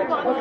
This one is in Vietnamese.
Soon.